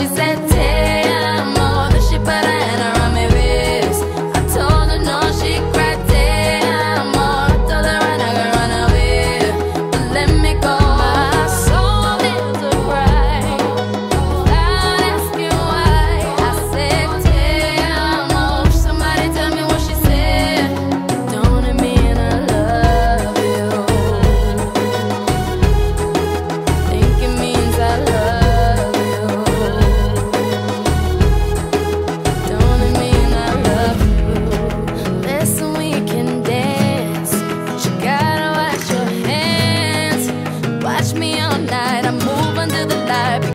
She said,